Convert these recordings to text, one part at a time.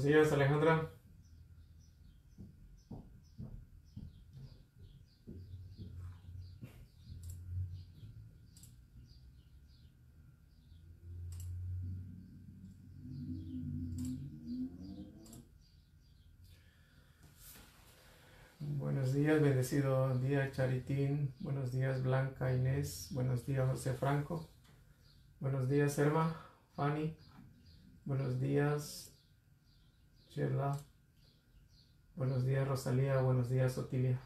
Buenos días, Alejandra. Buenos días, bendecido día Charitín. Buenos días Blanca Inés. Buenos días José Franco. Buenos días Erma, Fanny. Buenos días Buenos días Rosalía. Buenos días Otilia.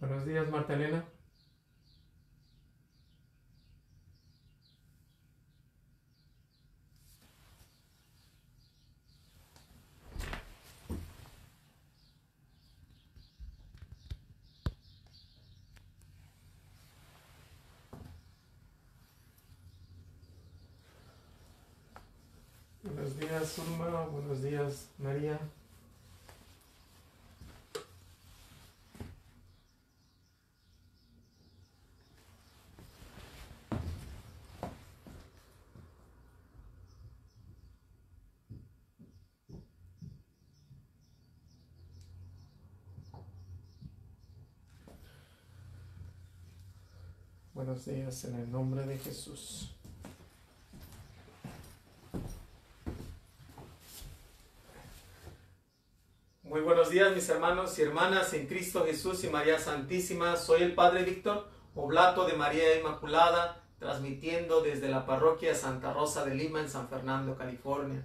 Buenos días Marta Elena. Buenos Buenos días, María. Buenos días en el nombre de Jesús. Muy buenos días mis hermanos y hermanas en Cristo Jesús y María Santísima. Soy el Padre Víctor Oblato de María Inmaculada, transmitiendo desde la parroquia Santa Rosa de Lima en San Fernando, California.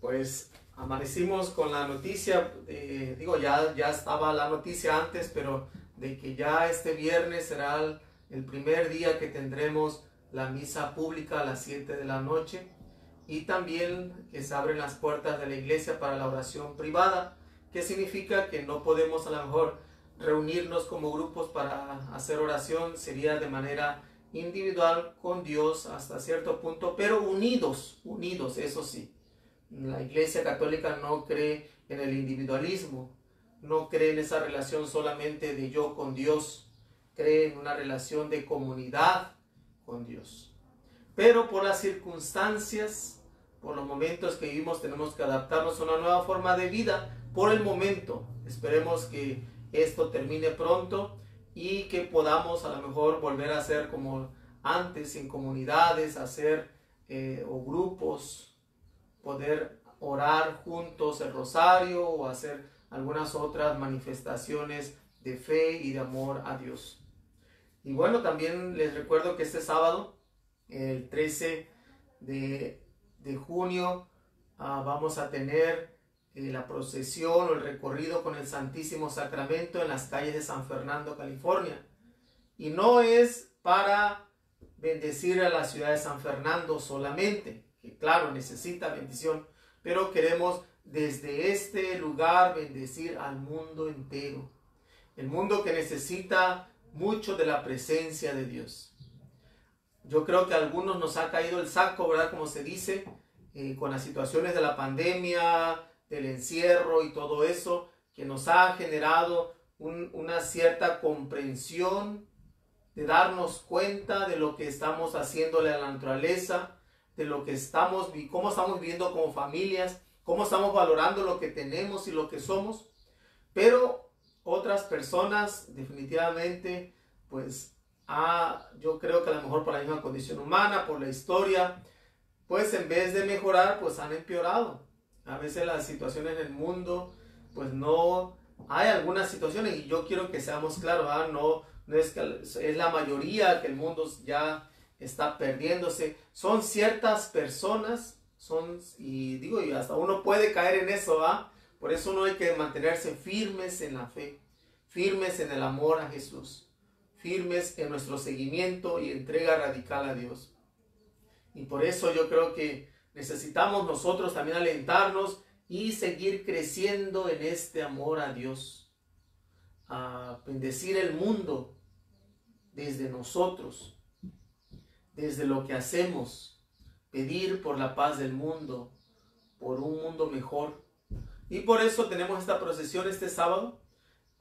Pues amanecimos con la noticia, eh, digo, ya, ya estaba la noticia antes, pero de que ya este viernes será el, el primer día que tendremos la misa pública a las 7 de la noche y también que se abren las puertas de la iglesia para la oración privada, que significa que no podemos a lo mejor reunirnos como grupos para hacer oración, sería de manera individual con Dios hasta cierto punto, pero unidos, unidos, eso sí. La iglesia católica no cree en el individualismo, no cree en esa relación solamente de yo con Dios, cree en una relación de comunidad con Dios. Pero por las circunstancias, por los momentos que vivimos, tenemos que adaptarnos a una nueva forma de vida por el momento. Esperemos que esto termine pronto y que podamos a lo mejor volver a hacer como antes en comunidades, hacer eh, o grupos, poder orar juntos el rosario o hacer algunas otras manifestaciones de fe y de amor a Dios. Y bueno, también les recuerdo que este sábado el 13 de, junio uh, vamos a tener eh, la procesión o el recorrido con el Santísimo Sacramento en las calles de San Fernando, California. Y no es para bendecir a la ciudad de San Fernando solamente, que claro, necesita bendición, pero queremos desde este lugar bendecir al mundo entero. El mundo que necesita mucho de la presencia de Dios. Yo creo que a algunos nos ha caído el saco, ¿verdad? Como se dice, eh, con las situaciones de la pandemia, del encierro y todo eso, que nos ha generado una cierta comprensión de darnos cuenta de lo que estamos haciéndole a la naturaleza, de lo que estamos, cómo estamos viviendo como familias, cómo estamos valorando lo que tenemos y lo que somos. Pero otras personas definitivamente pues Ah, yo creo que a lo mejor por la misma condición humana, por la historia, pues en vez de mejorar, pues han empeorado. A veces las situaciones en el mundo, pues no, hay algunas situaciones y yo quiero que seamos claros, ¿ah? no, no es que es la mayoría que el mundo ya está perdiéndose, son ciertas personas, son, y digo, y hasta uno puede caer en eso, ¿ah? Por eso uno hay que mantenerse firmes en la fe, firmes en el amor a Jesús firmes en nuestro seguimiento y entrega radical a Dios. Y por eso yo creo que necesitamos nosotros también alentarnos y seguir creciendo en este amor a Dios, a bendecir el mundo desde nosotros, desde lo que hacemos, pedir por la paz del mundo, por un mundo mejor. Y por eso tenemos esta procesión este sábado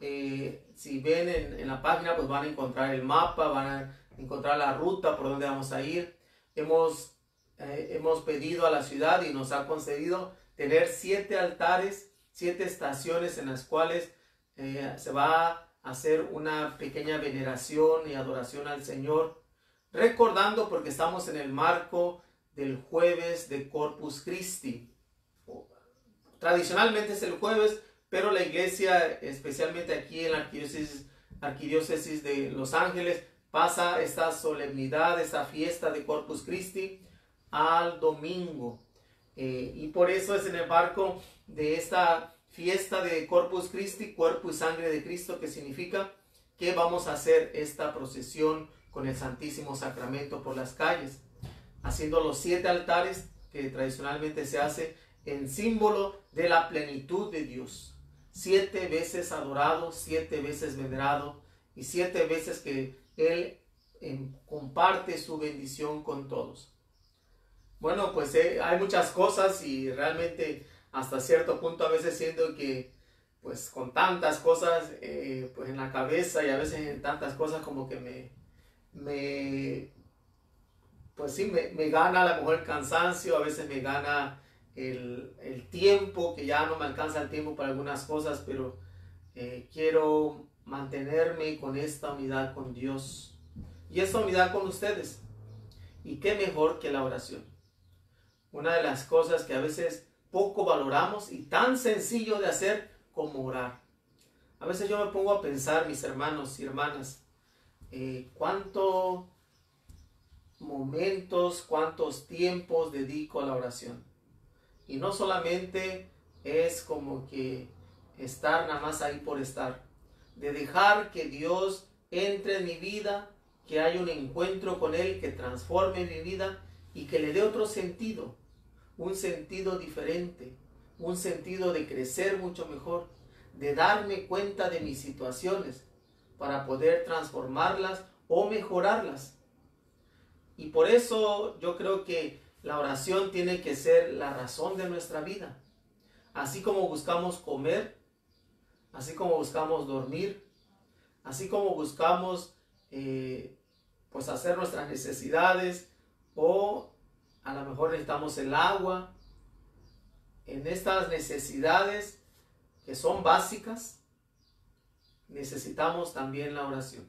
eh, si ven en, la página, pues van a encontrar el mapa, van a encontrar la ruta por donde vamos a ir. Hemos, eh, hemos pedido a la ciudad y nos ha concedido tener siete altares, siete estaciones en las cuales eh, se va a hacer una pequeña veneración y adoración al Señor, recordando porque estamos en el marco del jueves de Corpus Christi. Tradicionalmente es el jueves, pero la iglesia, especialmente aquí en la arquidiócesis, arquidiócesis de Los Ángeles, pasa esta solemnidad, esta fiesta de Corpus Christi al domingo. Eh, y por eso es en el marco de esta fiesta de Corpus Christi, cuerpo y sangre de Cristo, que significa que vamos a hacer esta procesión con el Santísimo Sacramento por las calles, haciendo los siete altares que tradicionalmente se hace en símbolo de la plenitud de Dios. Siete veces adorado, siete veces venerado y siete veces que Él em, comparte su bendición con todos. Bueno, pues eh, hay muchas cosas y realmente hasta cierto punto a veces siento que pues con tantas cosas eh, pues en la cabeza y a veces en tantas cosas como que me, me pues sí, me, me gana a lo mejor el cansancio, a veces me gana el, el, tiempo, que ya no me alcanza el tiempo para algunas cosas, pero eh, quiero mantenerme con esta unidad con Dios y esta unidad con ustedes. Y qué mejor que la oración. Una de las cosas que a veces poco valoramos y tan sencillo de hacer como orar. A veces yo me pongo a pensar, mis hermanos y hermanas, eh, cuántos momentos, cuántos tiempos dedico a la oración. Y no solamente es como que estar nada más ahí por estar, de dejar que Dios entre en mi vida, que haya un encuentro con Él, que transforme mi vida y que le dé otro sentido un sentido diferente, un sentido de crecer mucho mejor, de darme cuenta de mis situaciones para poder transformarlas o mejorarlas. Y por eso yo creo que la oración tiene que ser la razón de nuestra vida. Así como buscamos comer, así como buscamos dormir, así como buscamos eh, pues hacer nuestras necesidades o a lo mejor necesitamos el agua. En estas necesidades que son básicas, necesitamos también la oración.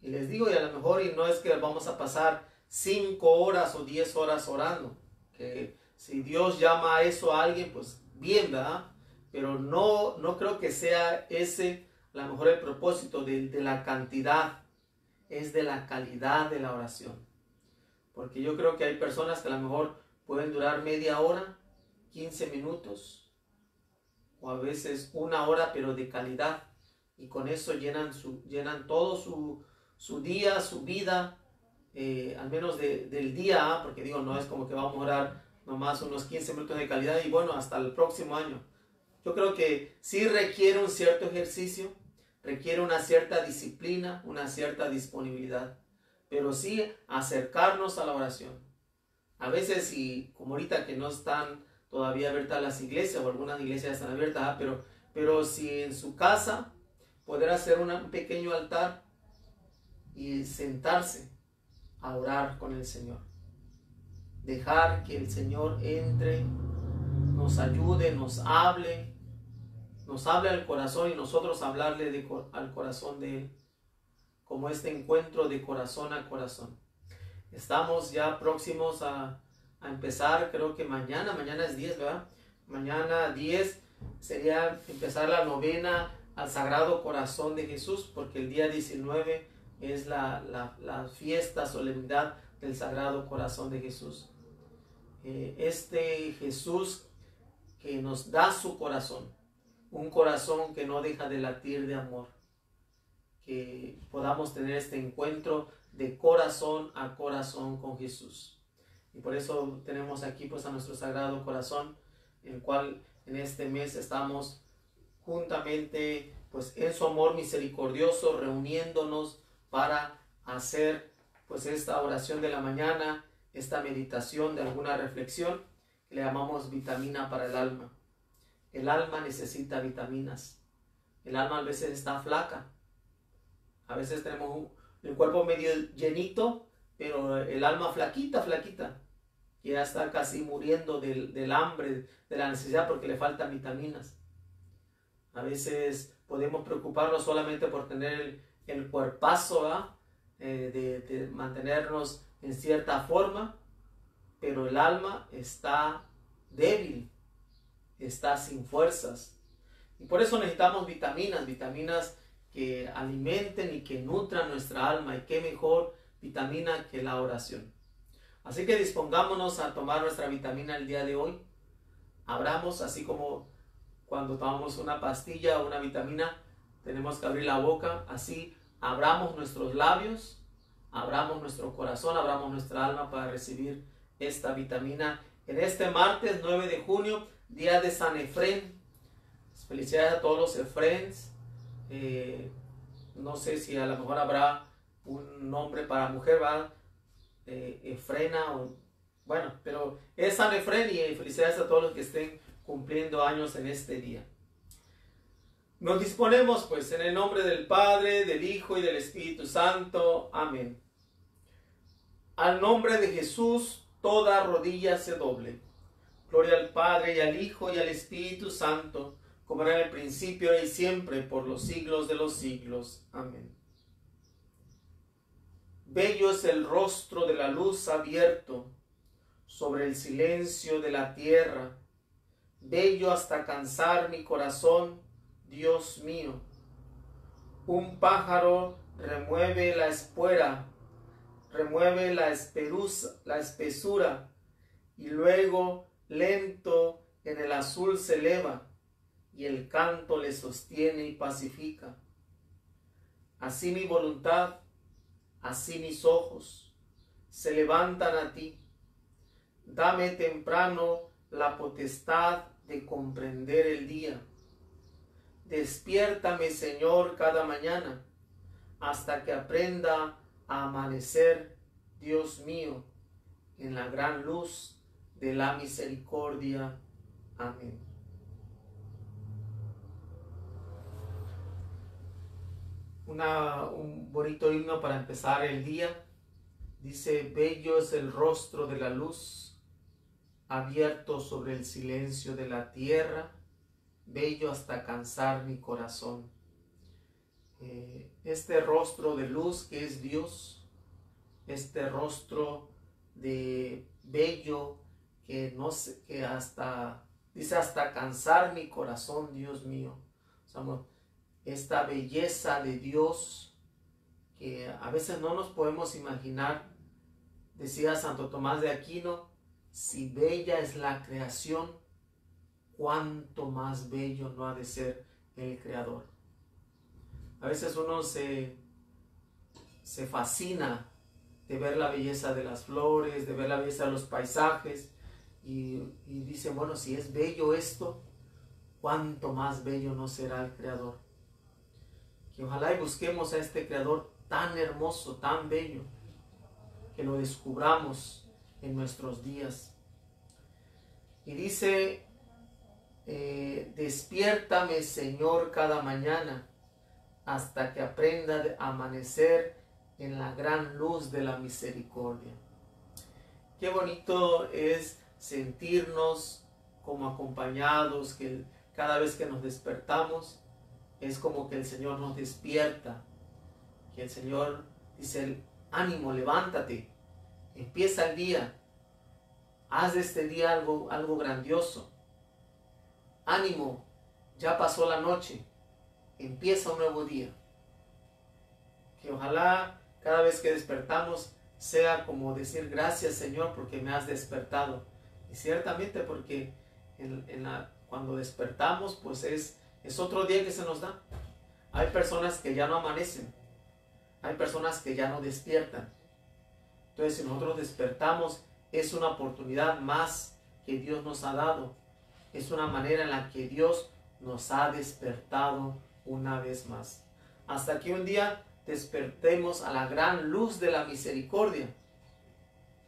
Y les digo, y a lo mejor y no es que vamos a pasar cinco horas o diez horas orando, que si Dios llama a eso a alguien, pues bien, ¿verdad? Pero no, no creo que sea ese a lo mejor el propósito de, de la cantidad, es de la calidad de la oración. Porque yo creo que hay personas que a lo mejor pueden durar media hora, 15 minutos, o a veces una hora, pero de calidad. Y con eso llenan, su, llenan todo su, su día, su vida, eh, al menos del día, ¿ah? porque digo, no es como que vamos a orar nomás unos 15 minutos de calidad y bueno, hasta el próximo año. Yo creo que sí requiere un cierto ejercicio, requiere una cierta disciplina, una cierta disponibilidad pero sí acercarnos a la oración. A veces, y como ahorita que no están todavía abiertas las iglesias, o algunas iglesias están abiertas, ah, pero, pero si en su casa poder hacer un pequeño altar y sentarse a orar con el Señor. Dejar que el Señor entre, nos ayude, nos hable, nos hable al corazón y nosotros hablarle al corazón de Él como este encuentro de corazón a corazón. Estamos ya próximos a, empezar, creo que mañana, mañana es 10, ¿verdad? Mañana 10 sería empezar la novena al Sagrado Corazón de Jesús, porque el día 19 es la, fiesta, solemnidad del Sagrado Corazón de Jesús. Eh, este Jesús que nos da su corazón, un corazón que no deja de latir de amor que podamos tener este encuentro de corazón a corazón con Jesús. Y por eso tenemos aquí pues a nuestro Sagrado Corazón, el cual en este mes estamos juntamente pues en su amor misericordioso reuniéndonos para hacer pues esta oración de la mañana, esta meditación de alguna reflexión que le llamamos vitamina para el alma. El alma necesita vitaminas. El alma a veces está flaca, a veces tenemos el cuerpo medio llenito, pero el alma flaquita, flaquita, que ya está casi muriendo del, hambre, de la necesidad porque le faltan vitaminas. A veces podemos preocuparnos solamente por tener el, cuerpazo, eh, de, de mantenernos en cierta forma, pero el alma está débil, está sin fuerzas. Y por eso necesitamos vitaminas, vitaminas que alimenten y que nutran nuestra alma. Y qué mejor vitamina que la oración. Así que dispongámonos a tomar nuestra vitamina el día de hoy. Abramos, así como cuando tomamos una pastilla o una vitamina, tenemos que abrir la boca. Así abramos nuestros labios, abramos nuestro corazón, abramos nuestra alma para recibir esta vitamina en este martes 9 de junio, día de San Efren. Felicidades a todos los Efrens. Eh, no sé si a lo mejor habrá un nombre para mujer, ¿va? Eh, o, bueno, pero es San Efren y felicidades a todos los que estén cumpliendo años en este día. Nos disponemos pues en el nombre del Padre, del Hijo y del Espíritu Santo. Amén. Al nombre de Jesús toda rodilla se doble. Gloria al Padre y al Hijo y al Espíritu Santo, como era en el principio y siempre, por los siglos de los siglos. Amén. Bello es el rostro de la luz abierto sobre el silencio de la tierra, bello hasta cansar mi corazón, Dios mío. Un pájaro remueve la espuera remueve la, esperuza, la espesura y luego lento en el azul se eleva y el canto le sostiene y pacifica. Así mi voluntad, así mis ojos se levantan a ti. Dame temprano la potestad de comprender el día. Despiértame, Señor, cada mañana hasta que aprenda amanecer, Dios mío, en la gran luz de la misericordia. Amén. Un bonito himno para empezar el día. Dice, bello es el rostro de la luz, abierto sobre el silencio de la tierra, bello hasta cansar mi corazón. Eh, este rostro de luz que es Dios, este rostro de bello que no sé, que hasta, dice hasta cansar mi corazón, Dios mío. Esta belleza de Dios que a veces no nos podemos imaginar. Decía Santo Tomás de Aquino, si bella es la creación, cuánto más bello no ha de ser el Creador. A veces uno se, se fascina de ver la belleza de las flores, de ver la belleza de los paisajes y, dice, bueno, si es bello esto, cuánto más bello no será el Creador. Que ojalá y busquemos a este Creador tan hermoso, tan bello, que lo descubramos en nuestros días. Y dice, eh, despiértame Señor cada mañana hasta que aprenda a amanecer en la gran luz de la misericordia. Qué bonito es sentirnos como acompañados, que cada vez que nos despertamos es como que el Señor nos despierta, que el Señor dice, ánimo, levántate, empieza el día, haz de este día algo, algo grandioso, ánimo, ya pasó la noche, empieza un nuevo día. Que ojalá cada vez que despertamos sea como decir gracias Señor porque me has despertado. Y ciertamente porque en, la, cuando despertamos pues es, es otro día que se nos da. Hay personas que ya no amanecen. Hay personas que ya no despiertan. Entonces si nosotros despertamos es una oportunidad más que Dios nos ha dado. Es una manera en la que Dios nos ha despertado una vez más. Hasta que un día despertemos a la gran luz de la misericordia.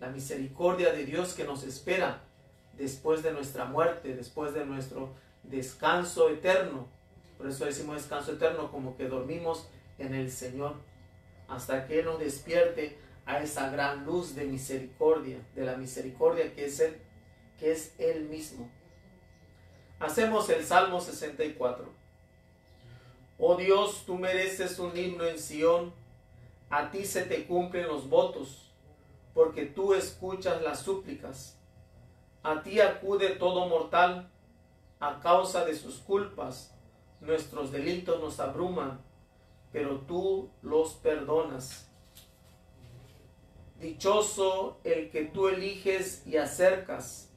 La misericordia de Dios que nos espera después de nuestra muerte, después de nuestro descanso eterno. Por eso decimos descanso eterno, como que dormimos en el Señor. hasta que nos despierte a esa gran luz de misericordia, de la misericordia que es Él, que es Él mismo. Hacemos el Salmo 64. Oh Dios, tú mereces un himno en Sión, a ti se te cumplen los votos, porque tú escuchas las súplicas. A ti acude todo mortal, a causa de sus culpas, nuestros delitos nos abruman, pero tú los perdonas. Dichoso el que tú eliges y acercas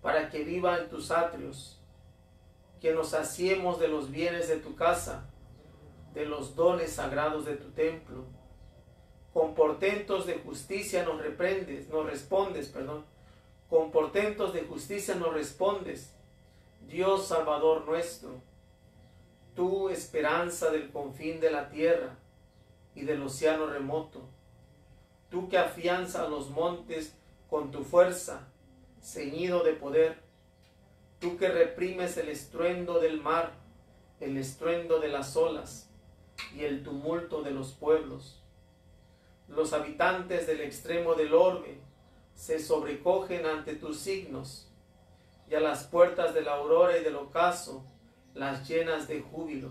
para que viva en tus atrios, que nos hacemos de los bienes de tu casa, de los dones sagrados de tu templo. Con portentos de justicia nos reprendes, nos respondes, perdón. Con portentos de justicia nos respondes, Dios Salvador nuestro. Tú esperanza del confín de la tierra y del océano remoto tú que afianzas los montes con tu fuerza, ceñido de poder, tú que reprimes el estruendo del mar, el estruendo de las olas y el tumulto de los pueblos. Los habitantes del extremo del orbe se sobrecogen ante tus signos, y a las puertas de la aurora y del ocaso las llenas de júbilo.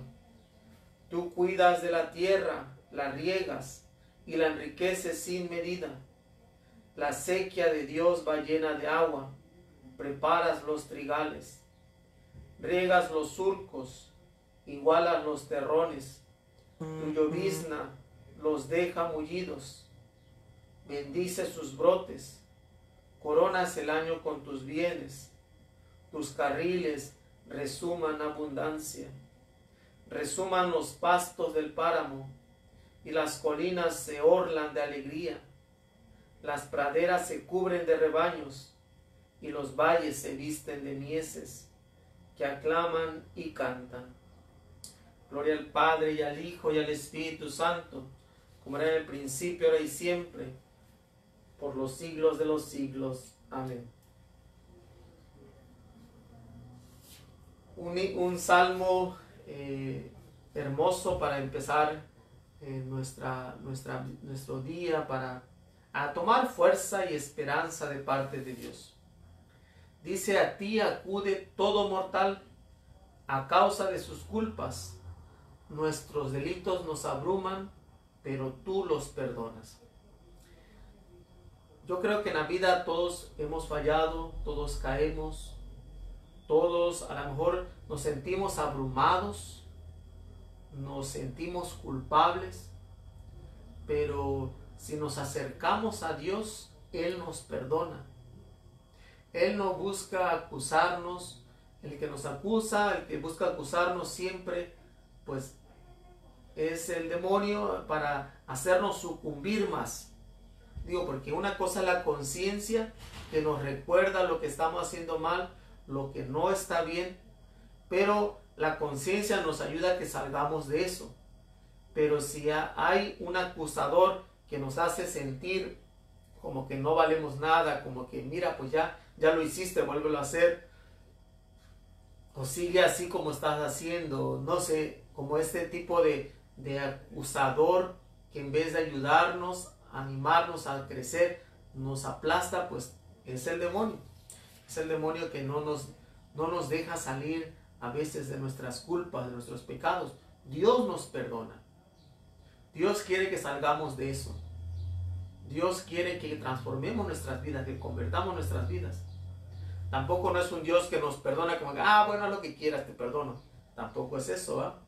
Tú cuidas de la tierra, la riegas, y la enriquece sin medida. La sequía de Dios va llena de agua, preparas los trigales, riegas los surcos, igualas los terrones, tu llovizna los deja mullidos, bendice sus brotes, coronas el año con tus bienes, tus carriles resuman abundancia, resuman los pastos del páramo, y las colinas se orlan de alegría. Las praderas se cubren de rebaños y los valles se visten de mieses que aclaman y cantan. Gloria al Padre y al Hijo y al Espíritu Santo, como era en el principio, ahora y siempre, por los siglos de los siglos. Amén. Un, salmo eh, hermoso para empezar nuestra, nuestra, nuestro día para a tomar fuerza y esperanza de parte de Dios. Dice, a ti acude todo mortal a causa de sus culpas. Nuestros delitos nos abruman, pero tú los perdonas. Yo creo que en la vida todos hemos fallado, todos caemos, todos a lo mejor nos sentimos abrumados, nos sentimos culpables, pero si nos acercamos a Dios, Él nos perdona. Él no busca acusarnos, el que nos acusa, el que busca acusarnos siempre, pues es el demonio para hacernos sucumbir más. Digo, porque una cosa es la conciencia que nos recuerda lo que estamos haciendo mal, lo que no está bien, pero la conciencia nos ayuda a que salgamos de eso. Pero si hay un acusador que nos hace sentir como que no valemos nada, como que mira, pues ya, ya lo hiciste, vuélvelo a hacer, o sigue así como estás haciendo, no sé, como este tipo de, de acusador que en vez de ayudarnos, animarnos a crecer, nos aplasta, pues es el demonio. Es el demonio que no nos, no nos deja salir a veces de nuestras culpas, de nuestros pecados. Dios nos perdona. Dios quiere que salgamos de eso. Dios quiere que transformemos nuestras vidas, que convertamos nuestras vidas. Tampoco no es un Dios que nos perdona como que, ah, bueno, lo que quieras, te perdono. Tampoco es eso, ¿ah?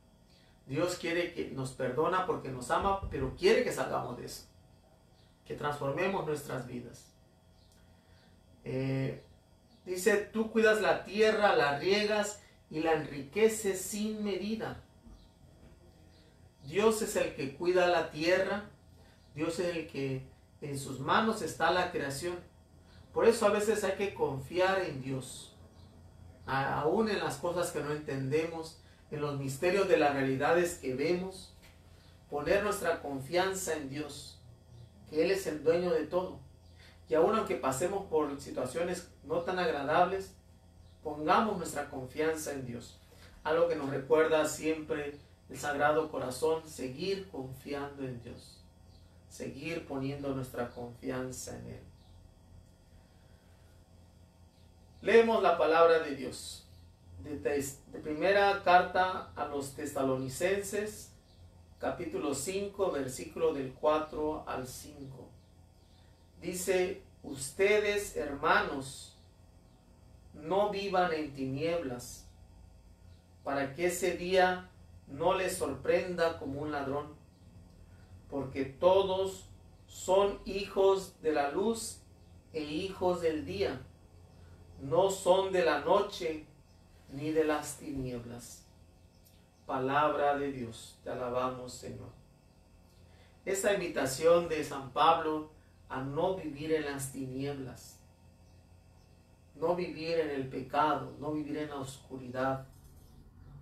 Dios quiere que nos perdona porque nos ama, pero quiere que salgamos de eso. Que transformemos nuestras vidas. Eh, dice, tú cuidas la tierra, la riegas y la enriquece sin medida. Dios es el que cuida la tierra, Dios es el que en sus manos está la creación. Por eso a veces hay que confiar en Dios, aún en las cosas que no entendemos, en los misterios de las realidades que vemos, poner nuestra confianza en Dios, que Él es el dueño de todo. Y aún aunque pasemos por situaciones no tan agradables, Pongamos nuestra confianza en Dios. Algo que nos recuerda siempre el Sagrado Corazón, seguir confiando en Dios. seguir poniendo nuestra confianza en Él. Leemos la palabra de Dios. De, primera carta a los tesalonicenses, capítulo 5, versículo del 4 al 5. Dice, ustedes hermanos, no vivan en tinieblas, para que ese día no les sorprenda como un ladrón, porque todos son hijos de la luz e hijos del día no son de la noche ni de las tinieblas. Palabra de Dios, te alabamos Señor. Esa invitación de San Pablo a no vivir en las tinieblas, no vivir en el pecado, no vivir en la oscuridad,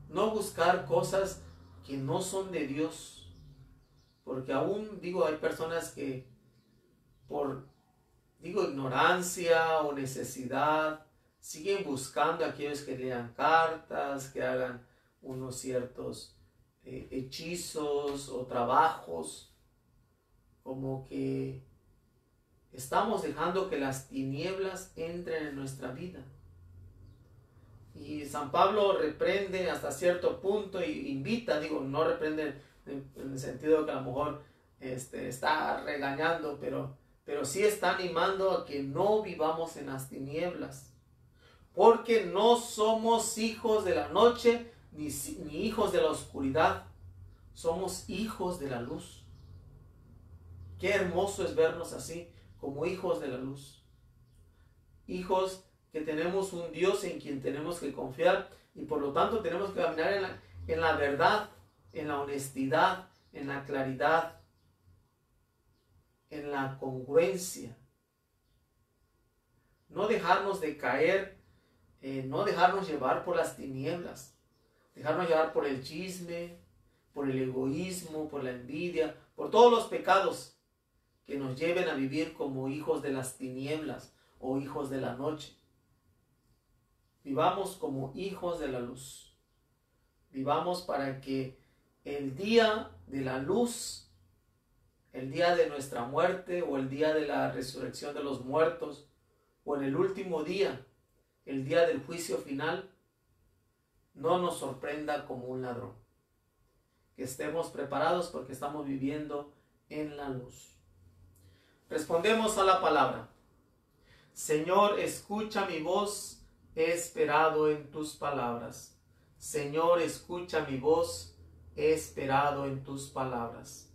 no buscar cosas que no son de Dios, porque aún digo, hay personas que por, digo, ignorancia o necesidad, siguen buscando a aquellos que lean cartas, que hagan unos ciertos eh, hechizos o trabajos, como que estamos dejando que las tinieblas entren en nuestra vida. Y San Pablo reprende hasta cierto punto y invita, digo, no reprende en, el sentido que a lo mejor este, está regañando, pero, pero sí está animando a que no vivamos en las tinieblas porque no somos hijos de la noche ni, hijos de la oscuridad, somos hijos de la luz. Qué hermoso es vernos así, como hijos de la luz. Hijos que tenemos un Dios en quien tenemos que confiar y por lo tanto tenemos que caminar en la, en la verdad, en la honestidad, en la claridad, en la congruencia. No dejarnos de caer eh, no dejarnos llevar por las tinieblas, dejarnos llevar por el chisme, por el egoísmo, por la envidia, por todos los pecados que nos lleven a vivir como hijos de las tinieblas o hijos de la noche. Vivamos como hijos de la luz. Vivamos para que el día de la luz, el día de nuestra muerte o el día de la resurrección de los muertos o en el último día, el día del juicio final no nos sorprenda como un ladrón. Que estemos preparados porque estamos viviendo en la luz. Respondemos a la palabra. Señor, escucha mi voz, he esperado en tus palabras. Señor, escucha mi voz, he esperado en tus palabras.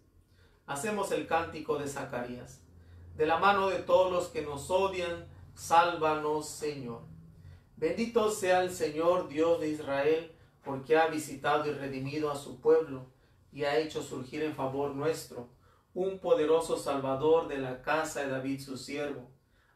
Hacemos el cántico de Zacarías. De la mano de todos los que nos odian, sálvanos, Señor. Bendito sea el Señor Dios de Israel, porque ha visitado y redimido a su pueblo y ha hecho surgir en favor nuestro un poderoso Salvador de la casa de David su siervo.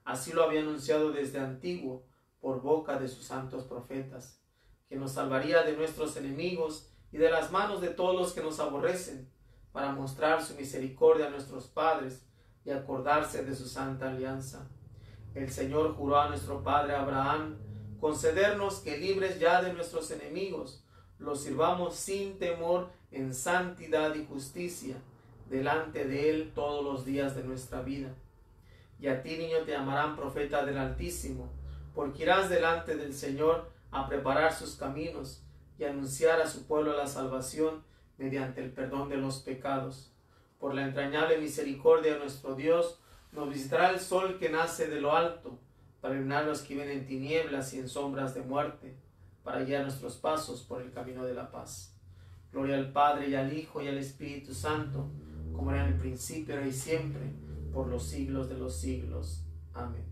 Así lo había anunciado desde antiguo por boca de sus santos profetas, que nos salvaría de nuestros enemigos y de las manos de todos los que nos aborrecen, para mostrar su misericordia a nuestros padres y acordarse de su santa alianza. El Señor juró a nuestro padre Abraham, concedernos que libres ya de nuestros enemigos, los sirvamos sin temor en santidad y justicia delante de Él todos los días de nuestra vida. Y a ti, niño, te llamarán profeta del Altísimo, porque irás delante del Señor a preparar sus caminos y anunciar a su pueblo la salvación mediante el perdón de los pecados. Por la entrañable misericordia de nuestro Dios, nos visitará el sol que nace de lo alto para iluminar los que viven en tinieblas y en sombras de muerte, para guiar nuestros pasos por el camino de la paz. Gloria al Padre y al Hijo y al Espíritu Santo, como era en el principio, y siempre, por los siglos de los siglos. Amén.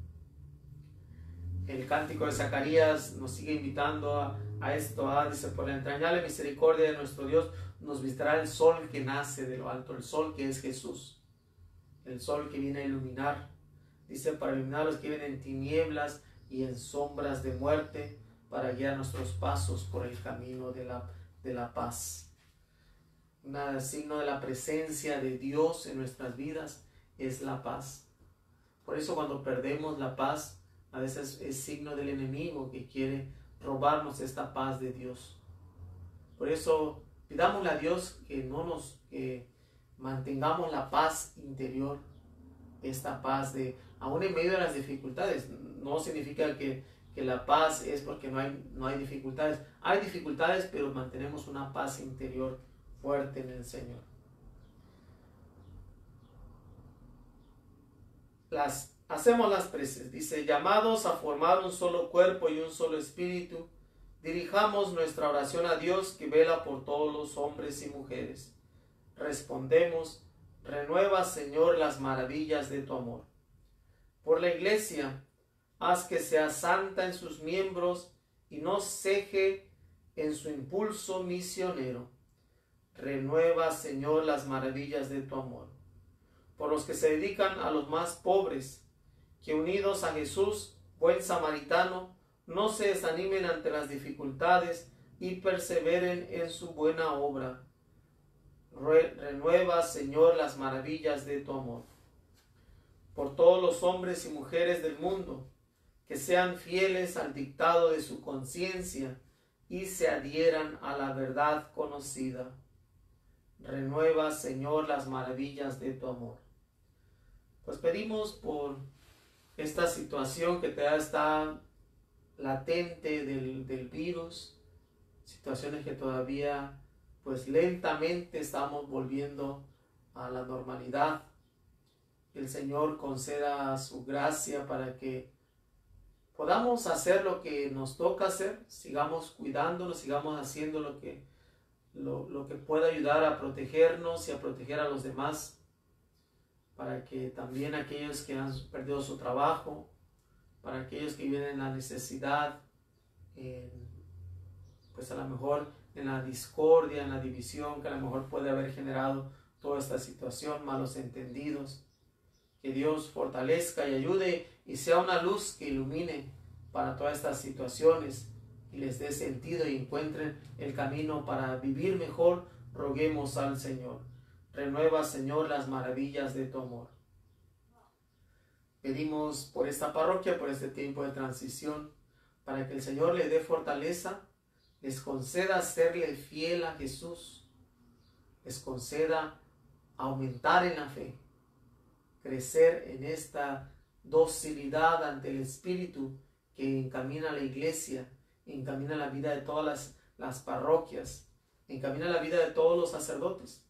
El cántico de Zacarías nos sigue invitando a, a esto, a, dice, por la entrañable misericordia de nuestro Dios, nos visitará el sol que nace de lo alto, el sol que es Jesús, el sol que viene a iluminar Dice, para iluminar a los que viven en tinieblas y en sombras de muerte, para guiar nuestros pasos por el camino de la, de la paz. Un signo de la presencia de Dios en nuestras vidas es la paz. Por eso cuando perdemos la paz, a veces es signo del enemigo que quiere robarnos esta paz de Dios. Por eso pidámosle a Dios que no nos, que, mantengamos la paz interior, esta paz de, aún en medio de las dificultades, no significa que, que la paz es porque no hay, no hay dificultades. Hay dificultades, pero mantenemos una paz interior fuerte en el Señor. Las, hacemos las preces. Dice, llamados a formar un solo cuerpo y un solo espíritu, dirijamos nuestra oración a Dios que vela por todos los hombres y mujeres. Respondemos, renueva Señor las maravillas de tu amor. Por la iglesia, haz que sea santa en sus miembros y no ceje en su impulso misionero. Renueva, Señor, las maravillas de tu amor. Por los que se dedican a los más pobres, que unidos a Jesús, buen samaritano, no se desanimen ante las dificultades y perseveren en su buena obra. Renueva, Señor, las maravillas de tu amor. Por todos los hombres y mujeres del mundo, que sean fieles al dictado de su conciencia y se adhieran a la verdad conocida. Renueva, Señor, las maravillas de tu amor. Pues pedimos por esta situación que te está latente del, virus, situaciones que todavía pues lentamente estamos volviendo a la normalidad. El Señor conceda su gracia para que podamos hacer lo que nos toca hacer, sigamos cuidándonos, sigamos haciendo lo que, lo, lo que pueda ayudar a protegernos y a proteger a los demás, para que también aquellos que han perdido su trabajo, para aquellos que viven en la necesidad, pues a lo mejor en la discordia, en la división que a lo mejor puede haber generado toda esta situación, malos entendidos. Que Dios fortalezca y ayude y sea una luz que ilumine para todas estas situaciones les dé sentido y encuentren el camino para vivir mejor. Roguemos al Señor. Renueva, Señor, las maravillas de tu amor. Pedimos por esta parroquia, por este tiempo de transición, para que el Señor le dé fortaleza les conceda serle fiel a Jesús, les conceda aumentar en la fe, crecer en esta docilidad ante el Espíritu que encamina a la iglesia, encamina la vida de todas las, las parroquias, encamina la vida de todos los sacerdotes.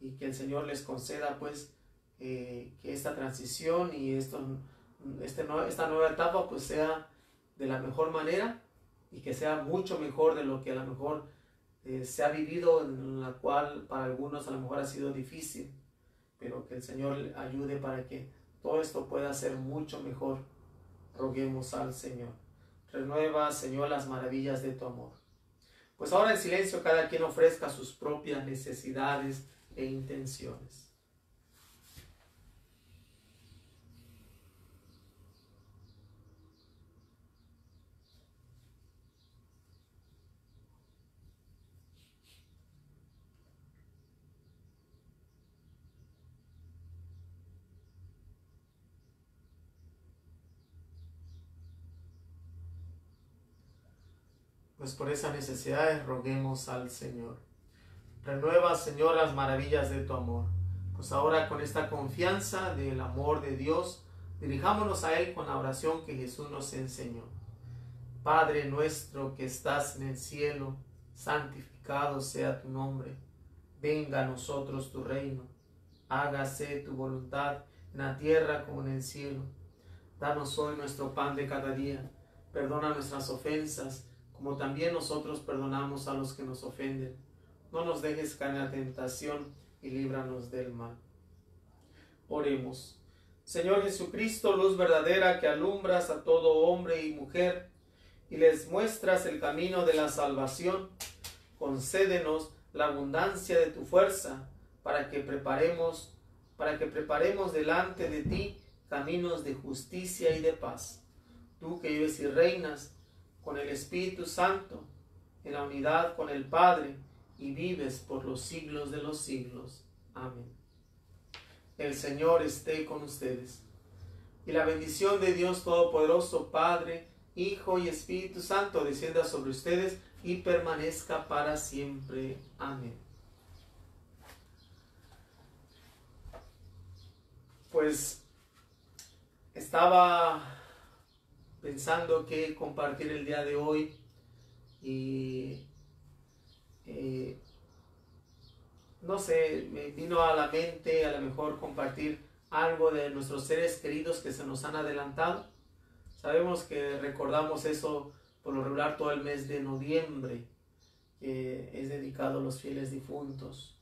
Y que el Señor les conceda pues eh, que esta transición y esto, este, esta nueva etapa pues sea de la mejor manera y que sea mucho mejor de lo que a lo mejor eh, se ha vivido, en la cual para algunos a lo mejor ha sido difícil, pero que el Señor ayude para que todo esto pueda ser mucho mejor. Roguemos al Señor. Renueva, Señor, las maravillas de tu amor. Pues ahora en silencio cada quien ofrezca sus propias necesidades e intenciones. Pues por esas necesidades roguemos al Señor. Renueva, Señor, las maravillas de tu amor. Pues ahora con esta confianza del amor de Dios, dirijámonos a Él con la oración que Jesús nos enseñó. Padre nuestro que estás en el cielo, santificado sea tu nombre. Venga a nosotros tu reino. Hágase tu voluntad en la tierra como en el cielo. Danos hoy nuestro pan de cada día. Perdona nuestras ofensas como también nosotros perdonamos a los que nos ofenden. No nos dejes caer en la tentación y líbranos del mal. Oremos. Señor Jesucristo, luz verdadera que alumbras a todo hombre y mujer y les muestras el camino de la salvación, concédenos la abundancia de tu fuerza para que preparemos para que preparemos delante de ti caminos de justicia y de paz. Tú que vives y reinas con el Espíritu Santo, en la unidad con el Padre, y vives por los siglos de los siglos. Amén. El Señor esté con ustedes. Y la bendición de Dios Todopoderoso, Padre, Hijo y Espíritu Santo, descienda sobre ustedes y permanezca para siempre. Amén. pues estaba pensando qué compartir el día de hoy y eh, no sé, me vino a la mente a lo mejor compartir algo de nuestros seres queridos que se nos han adelantado. Sabemos que recordamos eso por lo regular todo el mes de noviembre, que es dedicado a los fieles difuntos.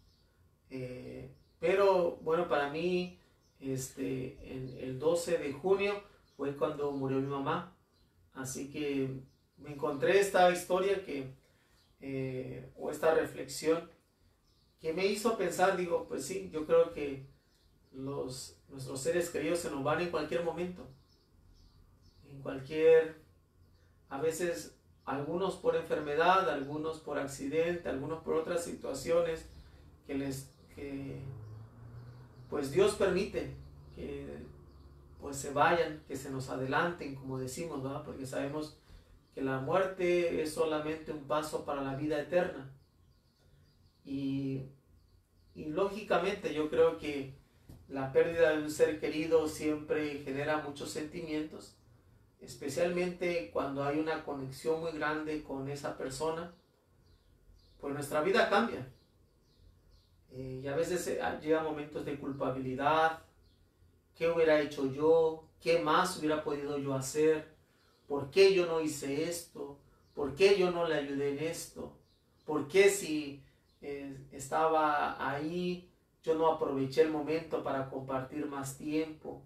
Eh, pero bueno, para mí, este, el 12 de junio fue cuando murió mi mamá. Así que me encontré esta historia que, eh, o esta reflexión que me hizo pensar, digo, pues sí, yo creo que los, nuestros seres queridos se nos van en cualquier momento. En cualquier, a veces algunos por enfermedad, algunos por accidente, algunos por otras situaciones que les, que, pues Dios permite que pues se vayan, que se nos adelanten, como decimos, ¿verdad? Porque sabemos que la muerte es solamente un paso para la vida eterna. Y, y lógicamente yo creo que la pérdida de un ser querido siempre genera muchos sentimientos, especialmente cuando hay una conexión muy grande con esa persona, pues nuestra vida cambia. Eh, y a veces eh, llega momentos de culpabilidad, ¿qué hubiera hecho yo? ¿Qué más hubiera podido yo hacer? ¿Por qué yo no hice esto? ¿Por qué yo no le ayudé en esto? ¿Por qué si eh, estaba ahí yo no aproveché el momento para compartir más tiempo.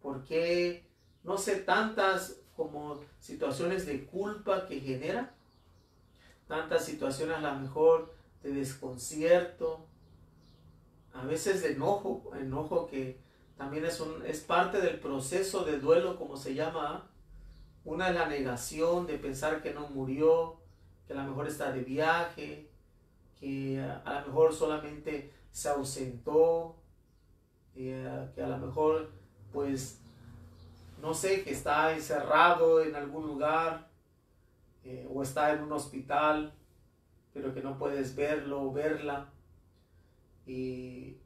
porque No sé, tantas como situaciones de culpa que genera. Tantas situaciones a lo mejor de desconcierto. A veces de enojo, enojo que también es, un, es parte del proceso de duelo, como se llama. Una la negación de pensar que no murió, que a lo mejor está de viaje, que a lo mejor solamente se ausentó, eh, que a lo mejor, pues, no sé, que está encerrado en algún lugar eh, o está en un hospital, pero que no puedes verlo o verla. Y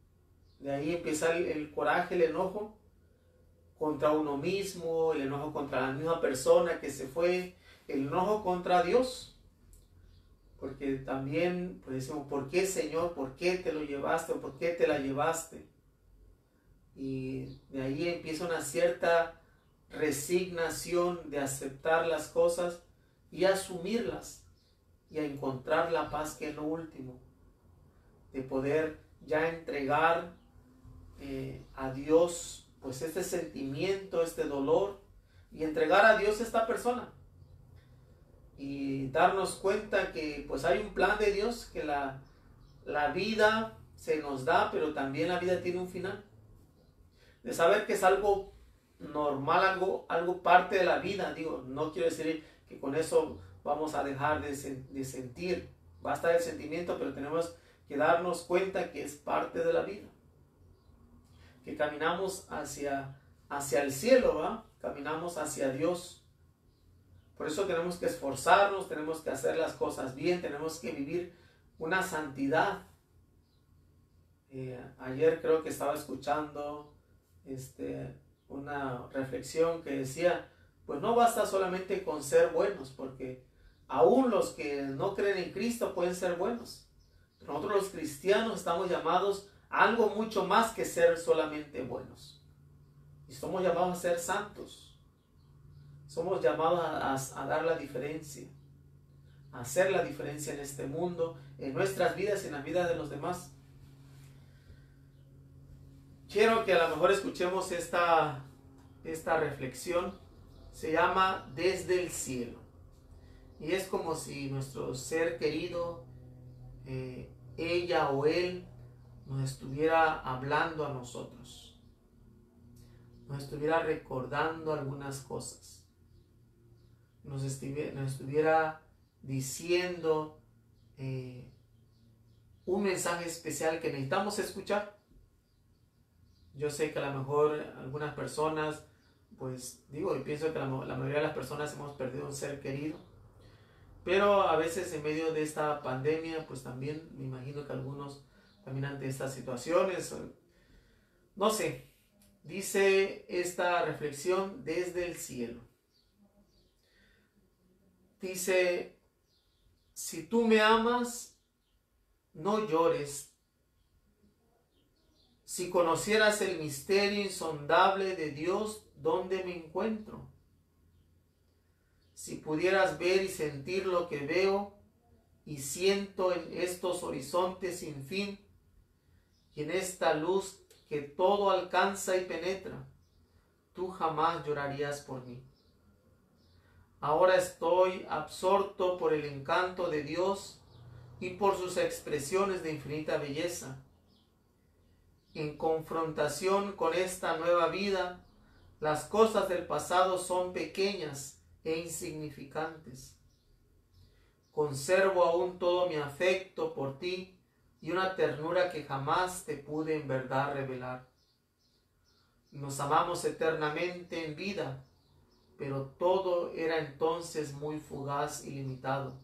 de ahí empieza el, coraje, el enojo contra uno mismo, el enojo contra la misma persona que se fue, el enojo contra Dios porque también pues decimos, ¿por qué Señor? ¿Por qué te lo llevaste? ¿O por qué te la llevaste? Y de ahí empieza una cierta resignación de aceptar las cosas y asumirlas y a encontrar la paz que es lo último, de poder ya entregar eh, a Dios pues este sentimiento, este dolor y entregar a Dios esta persona y darnos cuenta que pues hay un plan de Dios, que la, la vida se nos da, pero también la vida tiene un final. De saber que es algo normal, algo, algo parte de la vida. Digo, no quiero decir que con eso vamos a dejar de, de sentir. Va a estar el sentimiento, pero tenemos que darnos cuenta que es parte de la vida. Que caminamos hacia, hacia el cielo, ¿va? Caminamos hacia Dios. Por eso tenemos que esforzarnos, tenemos que hacer las cosas bien, tenemos que vivir una santidad. Eh, ayer creo que estaba escuchando este, una reflexión que decía, pues no basta solamente con ser buenos, porque aún los que no creen en Cristo pueden ser buenos. Nosotros los cristianos estamos llamados algo mucho más que ser solamente buenos. Y somos llamados a ser santos. Somos llamados a, dar la diferencia, a hacer la diferencia en este mundo, en nuestras vidas y en la vida de los demás. Quiero que a lo mejor escuchemos esta, esta reflexión. Se llama Desde el cielo. Y es como si nuestro ser querido, eh, ella o él, nos estuviera hablando a nosotros. Nos estuviera recordando algunas cosas nos, estuviera, diciendo eh, un mensaje especial que necesitamos escuchar. Yo sé que a lo mejor algunas personas, pues digo, y pienso que la, mayoría de las personas hemos perdido un ser querido. Pero a veces en medio de esta pandemia, pues también me imagino que algunos también ante estas situaciones, no sé, Dice esta reflexión desde el cielo. Dice, si tú me amas, no llores. Si conocieras el misterio insondable de Dios, ¿dónde me encuentro? Si pudieras ver y sentir lo que veo y siento en estos horizontes sin fin y en esta luz que todo alcanza y penetra, tú jamás llorarías por mí. Ahora estoy absorto por el encanto de Dios y por sus expresiones de infinita belleza. En confrontación con esta nueva vida, las cosas del pasado son pequeñas e insignificantes. Conservo aún todo mi afecto por ti y una ternura que jamás te pude en verdad revelar. Nos amamos eternamente en vida pero todo era entonces muy fugaz y limitado.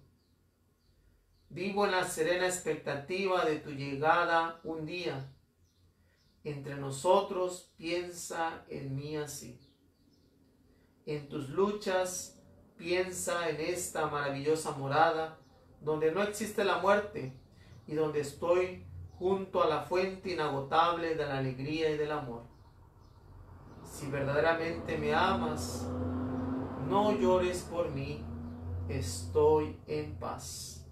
Vivo en la serena expectativa de tu llegada un día. Entre nosotros piensa en mí así. En tus luchas piensa en esta maravillosa morada donde no existe la muerte y donde estoy junto a la fuente inagotable de la alegría y del amor. Si verdaderamente me amas, no llores por mí, estoy en paz.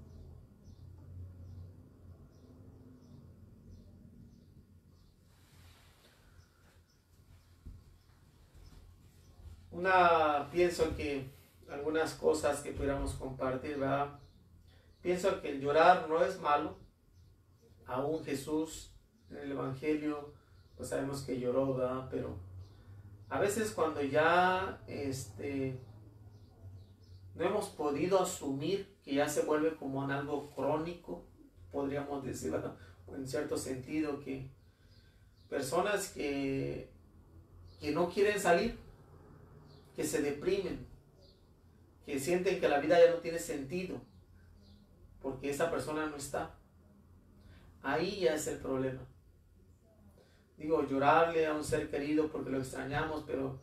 Una, pienso que algunas cosas que pudiéramos compartir, ¿verdad? Pienso que el llorar no es malo. Aún Jesús en el Evangelio, pues sabemos que lloró. Pero a veces cuando ya este, no hemos podido asumir que ya se vuelve como en algo crónico, podríamos decir, en cierto sentido, que personas que, que no quieren salir, que se deprimen, que sienten que la vida ya no tiene sentido, porque esa persona no está. Ahí ya es el problema. Digo, llorarle a un ser querido porque lo extrañamos, pero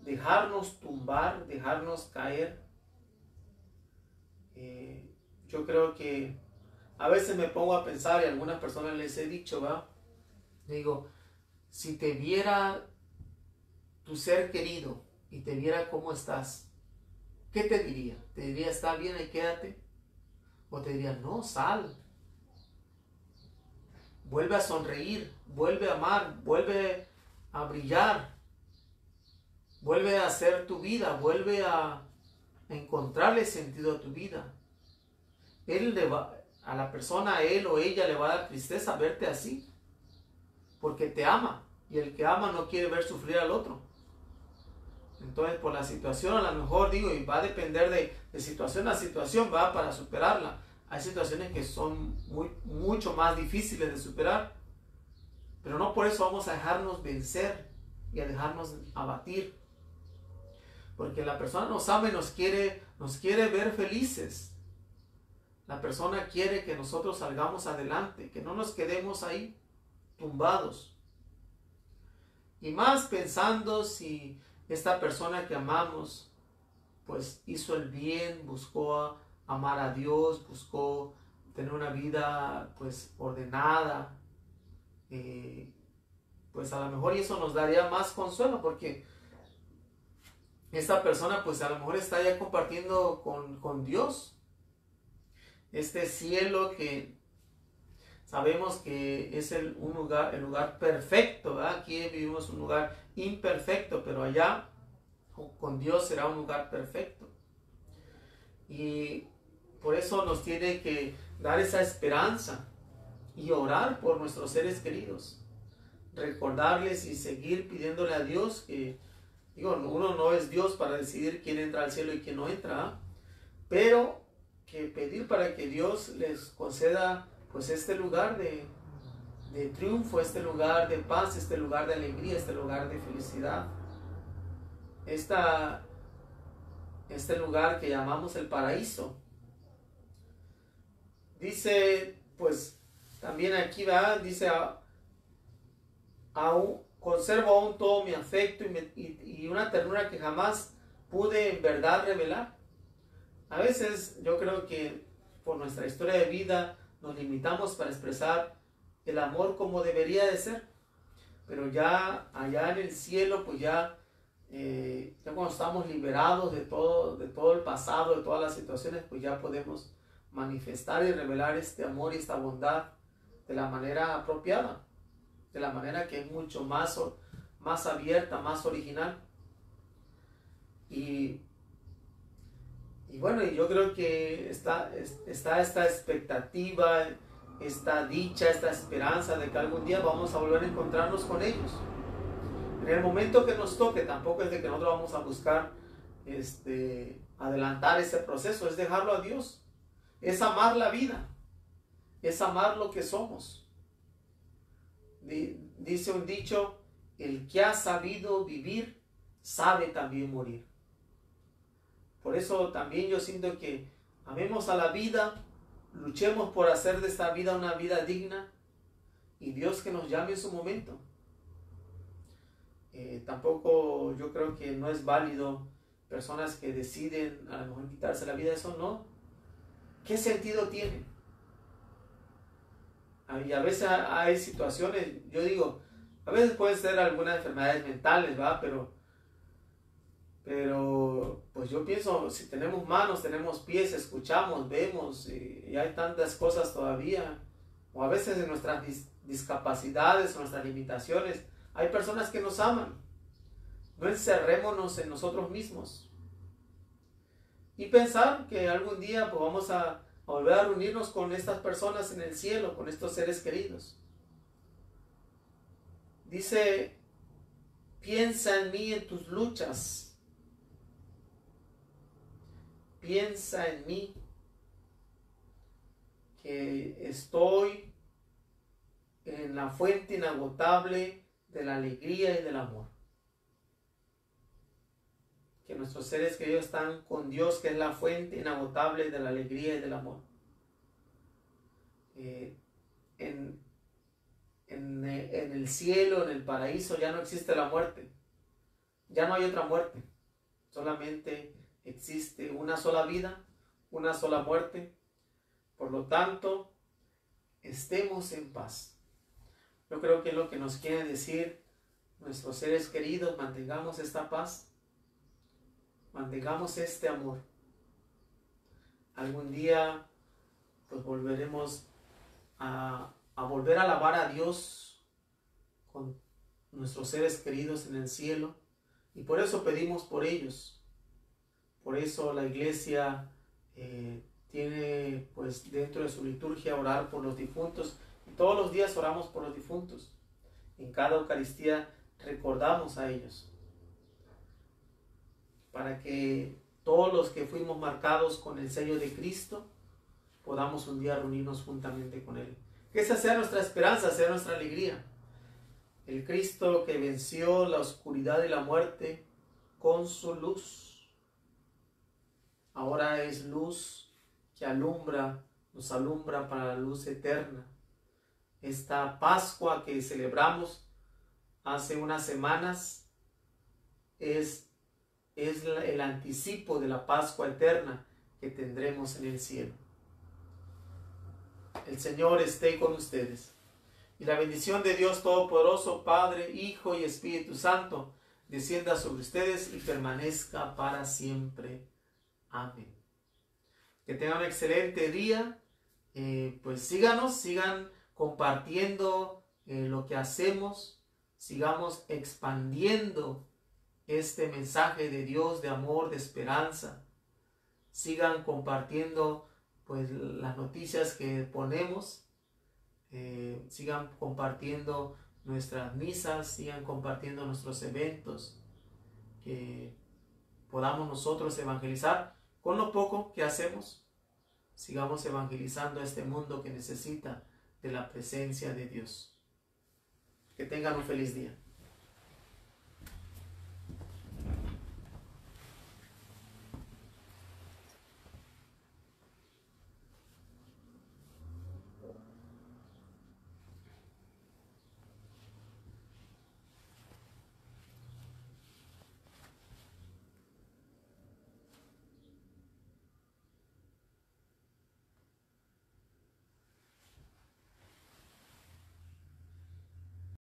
dejarnos tumbar, dejarnos caer, eh, yo creo que a veces me pongo a pensar y a algunas personas les he dicho, va, digo, si te viera tu ser querido y te viera cómo estás, ¿qué te diría? ¿Te diría, está bien y quédate? ¿O te diría, no, sal? Vuelve a sonreír, vuelve a amar, vuelve a brillar, vuelve a hacer tu vida, vuelve a, encontrarle sentido a tu vida. Él le va, a la persona, él o ella le va a dar tristeza verte así, porque te ama, y el que ama no quiere ver sufrir al otro. Entonces, por la situación, a lo mejor digo, y va a depender de, de situación a situación, va para superarla. Hay situaciones que son muy, mucho más difíciles de superar, pero no por eso vamos a dejarnos vencer y a dejarnos abatir porque la persona nos y nos quiere, nos quiere ver felices. La persona quiere que nosotros salgamos adelante, que no nos quedemos ahí tumbados. Y más pensando si esta persona que amamos, pues hizo el bien, buscó amar a Dios, buscó tener una vida pues ordenada, eh, pues a lo mejor eso nos daría más consuelo porque esta persona pues a lo mejor está ya compartiendo con, Dios. Este cielo que sabemos que es el, un lugar, el lugar perfecto, Aquí vivimos un lugar imperfecto, pero allá con Dios será un lugar perfecto. Y por eso nos tiene que dar esa esperanza y orar por nuestros seres queridos. Recordarles y seguir pidiéndole a Dios que Digo, uno no es Dios para decidir quién entra al cielo y quién no entra, pero que pedir para que Dios les conceda pues este lugar de, triunfo, este lugar de paz, este lugar de alegría, este lugar de felicidad. Esta, este lugar que llamamos el paraíso. Dice, pues también aquí va, dice, conservo aún todo mi afecto y, una ternura que jamás pude en verdad revelar. A veces yo creo que por nuestra historia de vida nos limitamos para expresar el amor como debería de ser. Pero ya allá en el cielo, pues ya, eh, ya cuando estamos liberados de todo, de todo el pasado, de todas las situaciones, pues ya podemos manifestar y revelar este amor y esta bondad de la manera apropiada, de la manera que es mucho más, más abierta, más original. Y, y bueno, yo creo que está, está esta expectativa, esta dicha, esta esperanza de que algún día vamos a volver a encontrarnos con ellos. En el momento que nos toque, tampoco es de que nosotros vamos a buscar este, adelantar ese proceso, es dejarlo a Dios, es amar la vida, es amar lo que somos. Dice un dicho, el que ha sabido vivir, sabe también morir. Por eso también yo siento que amemos a la vida, luchemos por hacer de esta vida una vida digna y Dios que nos llame en su momento. Eh, tampoco yo creo que no es válido personas que deciden a lo mejor quitarse la vida, eso no. ¿Qué sentido tiene? Y a veces hay situaciones, yo digo, a veces puede ser algunas enfermedades mentales, ¿va? Pero, pero, pues yo pienso, si tenemos manos, tenemos pies, escuchamos, vemos, y, hay tantas cosas todavía, o a veces en nuestras discapacidades, nuestras limitaciones, hay personas que nos aman. No encerrémonos en nosotros mismos. Y pensar que algún día pues, vamos a volver a reunirnos con estas personas en el cielo, con estos seres queridos. Dice, piensa en mí en tus luchas. Piensa en mí que estoy en la fuente inagotable de la alegría y del amor. Que nuestros seres queridos están con Dios, que es la fuente inagotable de la alegría y del amor. Eh, en, en, en el cielo, en el paraíso, ya no existe la muerte. Ya no hay otra muerte. Solamente existe una sola vida, una sola muerte. Por lo tanto, estemos en paz. Yo creo que es lo que nos quiere decir nuestros seres queridos, mantengamos esta paz, mantengamos este amor. Algún día pues volveremos a, a volver a alabar a Dios con nuestros seres queridos en el cielo y por eso pedimos por ellos. Por eso la iglesia eh, tiene pues dentro de su liturgia orar por los difuntos todos los días oramos por los difuntos. En cada Eucaristía recordamos a ellos. Para que todos los que fuimos marcados con el sello de Cristo podamos un día reunirnos juntamente con Él. Que esa sea nuestra esperanza, sea nuestra alegría. El Cristo que venció la oscuridad y la muerte con su luz. Ahora es luz que alumbra, nos alumbra para la luz eterna esta Pascua que celebramos hace unas semanas es, es el anticipo de la Pascua eterna que tendremos en el cielo. El Señor esté con ustedes. Y la bendición de Dios Todopoderoso, Padre, Hijo y Espíritu Santo, descienda sobre ustedes y permanezca para siempre. Amén. Que tengan un excelente día. Eh, pues síganos, sigan compartiendo eh, lo que hacemos, sigamos expandiendo este mensaje de Dios, de amor, de esperanza. Sigan compartiendo pues las noticias que ponemos, eh, sigan compartiendo nuestras misas, sigan compartiendo nuestros eventos, que podamos nosotros evangelizar con lo poco que hacemos. Sigamos evangelizando a este mundo que necesita de la presencia de Dios. Que tengan un feliz día.